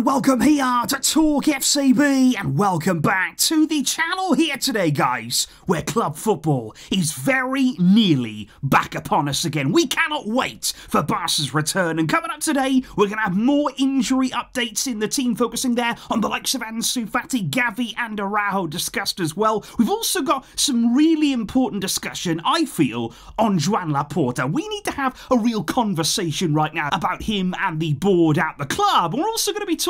and welcome here to Talk FCB and welcome back to the channel here today guys where club football is very nearly back upon us again. We cannot wait for Barca's return and coming up today we're going to have more injury updates in the team focusing there on the likes of Ansu Fati, Gavi and Araujo discussed as well. We've also got some really important discussion I feel on Joan Laporta. We need to have a real conversation right now about him and the board at the club. We're also going to be talking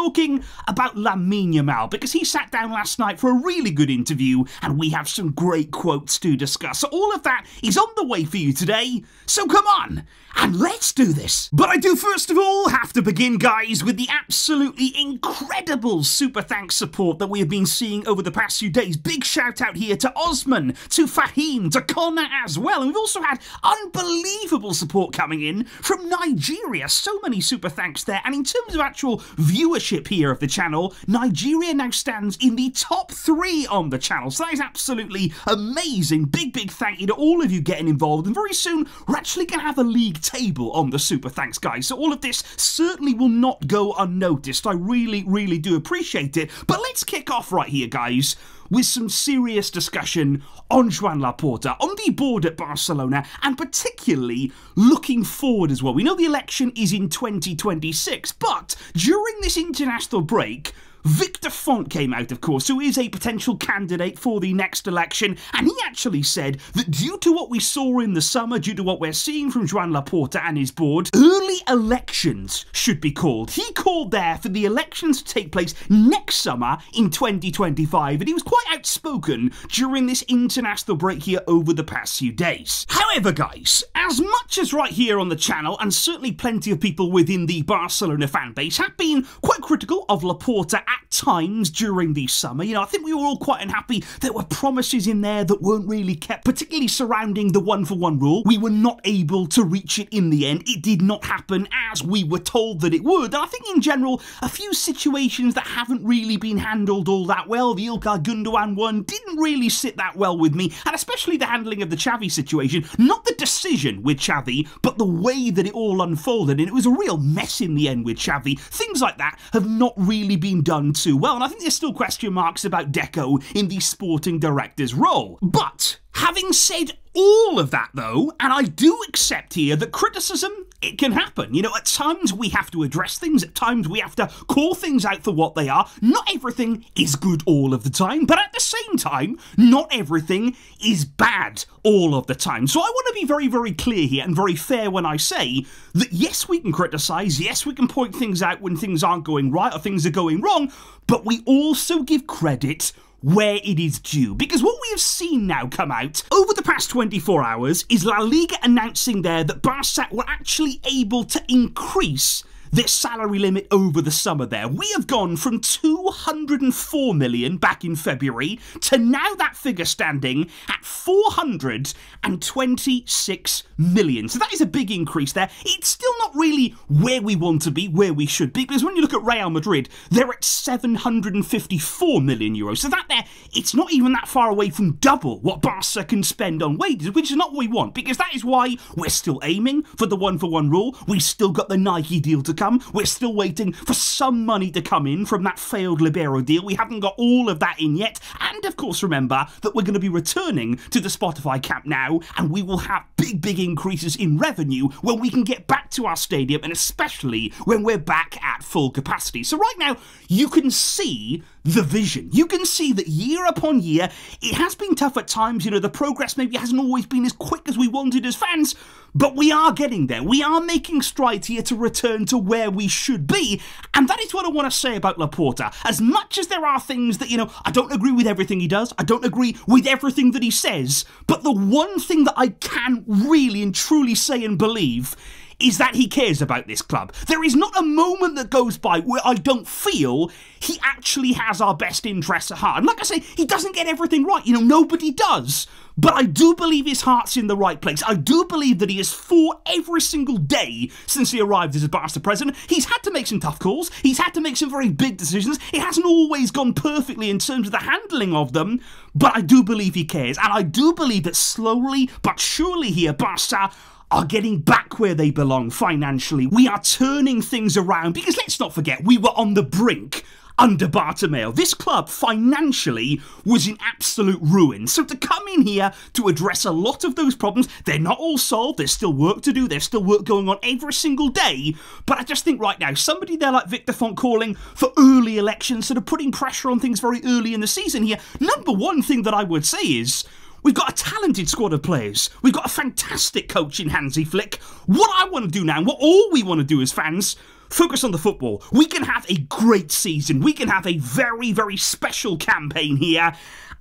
about Lamine Yamal because he sat down last night for a really good interview and we have some great quotes to discuss. So all of that is on the way for you today. So come on and let's do this. But I do first of all have to begin guys with the absolutely incredible super thanks support that we have been seeing over the past few days. Big shout out here to Osman, to Fahim, to Connor as well. And we've also had unbelievable support coming in from Nigeria. So many super thanks there. And in terms of actual viewership here of the channel, Nigeria now stands in the top three on the channel. So that is absolutely amazing. Big, big thank you to all of you getting involved. And very soon, we're actually going to have a league table on the super thanks, guys. So all of this certainly will not go unnoticed. I really, really do appreciate it. But let's kick off right here, guys with some serious discussion on Joan Laporta, on the board at Barcelona, and particularly looking forward as well. We know the election is in 2026, but during this international break, Victor Font came out, of course, who is a potential candidate for the next election, and he actually said that due to what we saw in the summer, due to what we're seeing from Joan Laporta and his board, early elections should be called. He called there for the elections to take place next summer in 2025, and he was quite outspoken during this international break here over the past few days. However, guys, as much as right here on the channel, and certainly plenty of people within the Barcelona fan base have been quite critical of Laporta at times during the summer. You know, I think we were all quite unhappy. There were promises in there that weren't really kept, particularly surrounding the one for one rule. We were not able to reach it in the end. It did not happen as we were told that it would. And I think in general, a few situations that haven't really been handled all that well. The Ilkay Gundogan one didn't really sit that well with me, and especially the handling of the Xavi situation. Not the decision with Xavi, but the way that it all unfolded. And it was a real mess in the end with Xavi. Things like that have not really been done done too well, and I think there's still question marks about Deco in the sporting director's role. But Having said all of that, though, and I do accept here that criticism, it can happen. You know, at times we have to address things, at times we have to call things out for what they are. Not everything is good all of the time, but at the same time, not everything is bad all of the time. So I want to be very, very clear here and very fair when I say that yes, we can criticise, yes, we can point things out when things aren't going right or things are going wrong, but we also give credit where it is due. Because what we have seen now come out over the past 24 hours is La Liga announcing there that Barca were actually able to increase this salary limit over the summer there. We have gone from 204 million back in February to now that figure standing at 426 million. So that is a big increase there. It's still not really where we want to be, where we should be, because when you look at Real Madrid, they're at 754 million euros. So that there, it's not even that far away from double what Barca can spend on wages, which is not what we want, because that is why we're still aiming for the one for one rule. We've still got the Nike deal to come. We're still waiting for some money to come in from that failed Libero deal. We haven't got all of that in yet. And of course, remember that we're going to be returning to the Spotify cap now, and we will have big, big increases in revenue when we can get back to our stadium, and especially when we're back at full capacity. So, right now, you can see the vision. You can see that year upon year, it has been tough at times. You know, the progress maybe hasn't always been as quick as we wanted as fans, but we are getting there. We are making strides here to return to where we should be. And that is what I want to say about Laporta. As much as there are things that, you know, I don't agree with everything he does, I don't agree with everything that he says, but the one thing that I can really and truly say and believe is that he cares about this club. There is not a moment that goes by where I don't feel he actually has our best interests at heart. And like I say, he doesn't get everything right. You know, nobody does. But I do believe his heart's in the right place. I do believe that he has fought every single day since he arrived as a Barca president. He's had to make some tough calls. He's had to make some very big decisions. It hasn't always gone perfectly in terms of the handling of them, but I do believe he cares. And I do believe that slowly but surely here, Barca are getting back where they belong financially. We are turning things around because let's not forget, we were on the brink under Bartomeu. This club financially was in absolute ruin. So to come in here to address a lot of those problems, they're not all solved. There's still work to do. There's still work going on every single day. But I just think right now, somebody there like Victor Font calling for early elections, sort of putting pressure on things very early in the season here. Number one thing that I would say is We've got a talented squad of players. We've got a fantastic coach in Hansi Flick. What I want to do now, what all we want to do as fans, focus on the football. We can have a great season. We can have a very, very special campaign here.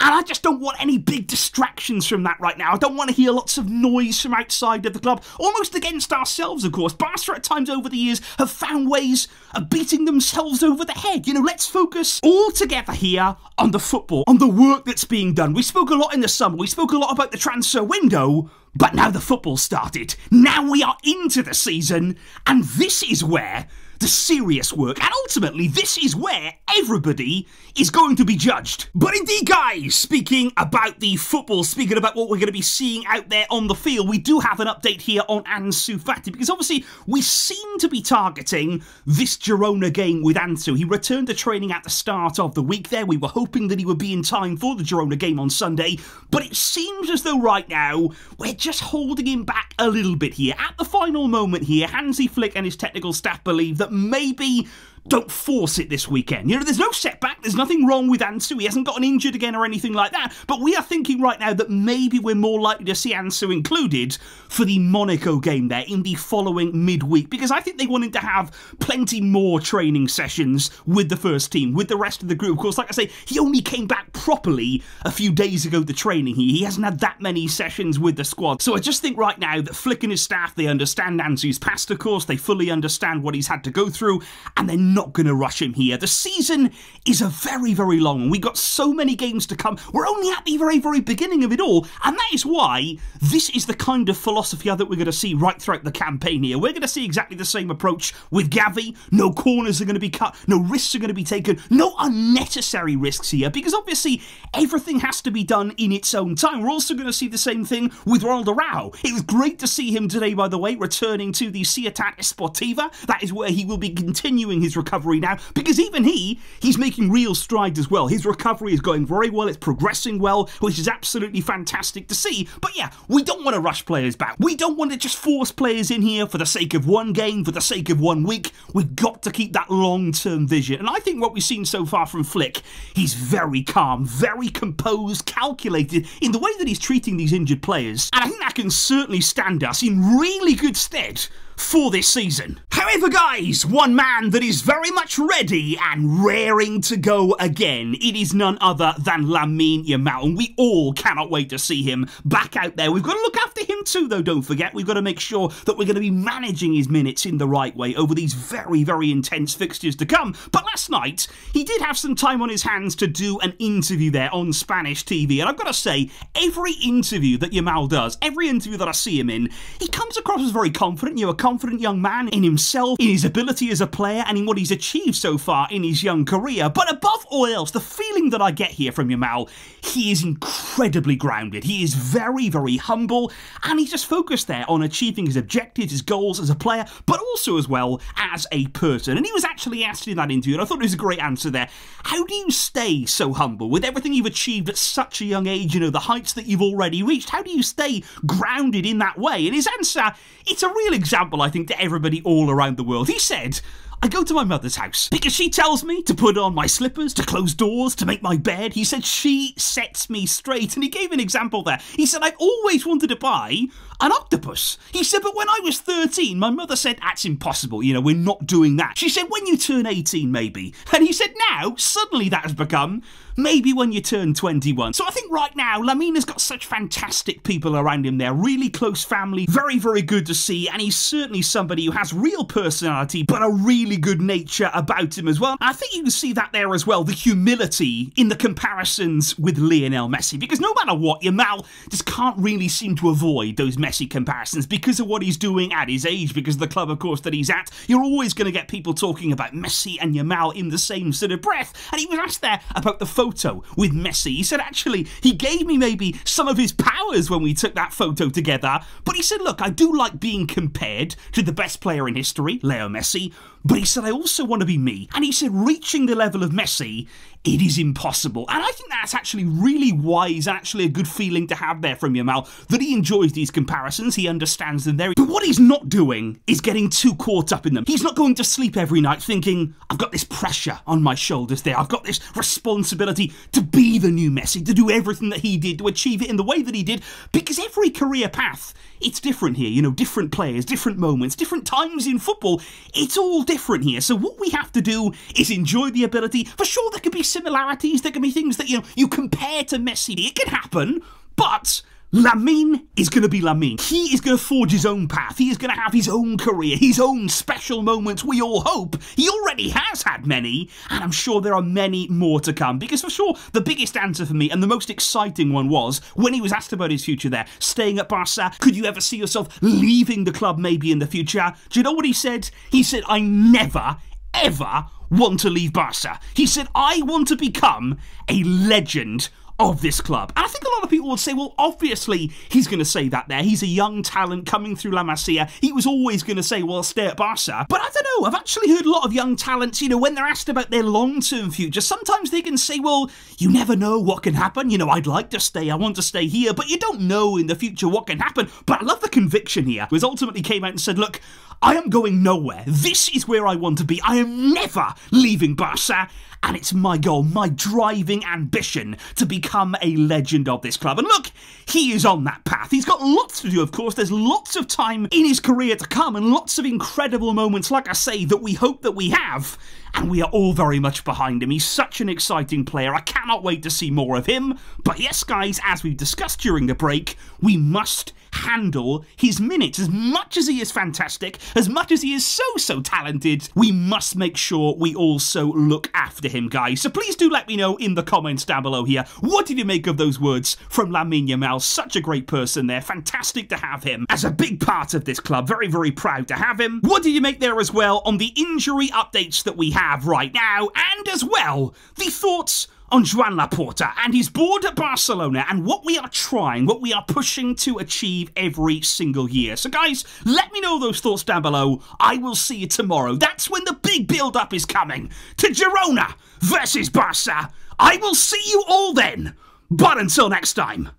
And I just don't want any big distractions from that right now. I don't want to hear lots of noise from outside of the club, almost against ourselves, of course. Barca at times over the years have found ways of beating themselves over the head. You know, let's focus all together here on the football, on the work that's being done. We spoke a lot in the summer, we spoke a lot about the transfer window, but now the football started. Now we are into the season, and this is where the serious work, and ultimately, this is where everybody is going to be judged. But indeed, guys, speaking about the football, speaking about what we're going to be seeing out there on the field, we do have an update here on Ansu Fati, because obviously we seem to be targeting this Girona game with Ansu. He returned to training at the start of the week there. We were hoping that he would be in time for the Girona game on Sunday, but it seems as though right now we're just holding him back a little bit here. At the final moment here, Hansi Flick and his technical staff believe that maybe don't force it this weekend. You know, there's no setback, there's nothing wrong with Ansu, he hasn't gotten injured again or anything like that, but we are thinking right now that maybe we're more likely to see Ansu included for the Monaco game there in the following midweek, because I think they wanted to have plenty more training sessions with the first team, with the rest of the group. Of course, like I say, he only came back properly a few days ago to training here. He hasn't had that many sessions with the squad. So I just think right now that Flick and his staff, they understand Ansu's past, of course, they fully understand what he's had to go through, and they're not going to rush him here. The season is a very, very long. We've got so many games to come. We're only at the very, very beginning of it all, and that is why this is the kind of philosophy that we're going to see right throughout the campaign here. We're going to see exactly the same approach with Gavi. No corners are going to be cut, no risks are going to be taken, no unnecessary risks here, because obviously everything has to be done in its own time. We're also going to see the same thing with Ronald Araujo. It was great to see him today, by the way, returning to the Ciutat Esportiva. That is where he will be continuing his recovery now, because even he, he's making real strides as well. His recovery is going very well, it's progressing well, which is absolutely fantastic to see. But yeah, we don't want to rush players back. We don't want to just force players in here for the sake of one game, for the sake of one week. We've got to keep that long-term vision. And I think what we've seen so far from Flick, he's very calm, very composed, calculated in the way that he's treating these injured players. And I think that can certainly stand us in really good stead for this season. However, guys, one man that is very much ready and raring to go again, it is none other than Lamine Yamal, and we all cannot wait to see him back out there. We've got to look after him too, though, don't forget. We've got to make sure that we're going to be managing his minutes in the right way over these very, very intense fixtures to come. But last night, he did have some time on his hands to do an interview there on Spanish TV, and I've got to say, every interview that Yamal does, every interview that I see him in, he comes across as very confident, you know, a confident young man in himself, in his ability as a player, and in what he's achieved so far in his young career. But above all else, the feeling that I get here from Yamal, he is incredibly grounded. He is very, very humble, and he's just focused there on achieving his objectives, his goals as a player, but also as well as a person. And he was actually asked in that interview, and I thought it was a great answer there. How do you stay so humble with everything you've achieved at such a young age, you know, the heights that you've already reached? How do you stay grounded in that way? And his answer, it's a real example, I think, to everybody all around the world. He said, I go to my mother's house because she tells me to put on my slippers, to close doors, to make my bed. He said she sets me straight. And he gave an example there. He said, I've always wanted to buy an octopus. He said, but when I was 13, my mother said, that's impossible. You know, we're not doing that. She said, when you turn 18, maybe. And he said, now, suddenly that has become maybe when you turn 21. So I think right now, Lamine's got such fantastic people around him there, really close family, very, very good to see, and he's certainly somebody who has real personality, but a really good nature about him as well. I think you can see that there as well, the humility in the comparisons with Lionel Messi, because no matter what, Yamal just can't really seem to avoid those Messi comparisons because of what he's doing at his age, because of the club, of course, that he's at. You're always going to get people talking about Messi and Yamal in the same sort of breath. And he was asked there about the photo with Messi. He said, actually, he gave me maybe some of his powers when we took that photo together. But he said, look, I do like being compared to the best player in history, Leo Messi. But he said, I also want to be me. And he said, reaching the level of Messi, it is impossible. And I think that's actually really wise, actually a good feeling to have there from Yamal, that he enjoys these comparisons, he understands them there. But what he's not doing is getting too caught up in them. He's not going to sleep every night thinking, I've got this pressure on my shoulders there. I've got this responsibility to be the new Messi, to do everything that he did, to achieve it in the way that he did, because every career path, it's different here. You know, different players, different moments, different times in football. It's all different here. So what we have to do is enjoy the ability. For sure, there could be similarities. There can be things that, you know, you compare to Messi. It can happen, but Lamine is going to be Lamine. He is going to forge his own path. He is going to have his own career, his own special moments. We all hope. He already has had many, and I'm sure there are many more to come. Because for sure, the biggest answer for me and the most exciting one was when he was asked about his future there, staying at Barca. Could you ever see yourself leaving the club maybe in the future? Do you know what he said? He said, I never, ever want to leave Barca. He said, I want to become a legend of this club. And I think a lot of people would say, well, obviously he's going to say that there. He's a young talent coming through La Masia. He was always going to say, well, stay at Barca. But I don't know. I've actually heard a lot of young talents, you know, when they're asked about their long-term future, sometimes they can say, well, you never know what can happen. You know, I'd like to stay. I want to stay here. But you don't know in the future what can happen. But I love the conviction here, who ultimately came out and said, look, I am going nowhere. This is where I want to be. I am never leaving Barca and it's my goal, my driving ambition to become a legend of this club. And look, he is on that path. He's got lots to do, of course. There's lots of time in his career to come and lots of incredible moments, like I say, that we hope that we have. And we are all very much behind him. He's such an exciting player. I cannot wait to see more of him. But yes, guys, as we've discussed during the break, we must handle his minutes. As much as he is fantastic, as much as he is so, so talented, we must make sure we also look after him, guys. So please do let me know in the comments down below here, what did you make of those words from Lamine Yamal? Such a great person there. Fantastic to have him as a big part of this club. Very, very proud to have him. What did you make there as well on the injury updates that we have right now? And as well, the thoughts on Joan Laporta and his board at Barcelona and what we are trying, what we are pushing to achieve every single year. So, guys, let me know those thoughts down below. I will see you tomorrow. That's when the big build up is coming to Girona versus Barca. I will see you all then. But until next time,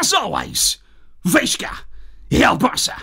as always, Visca, El Barca.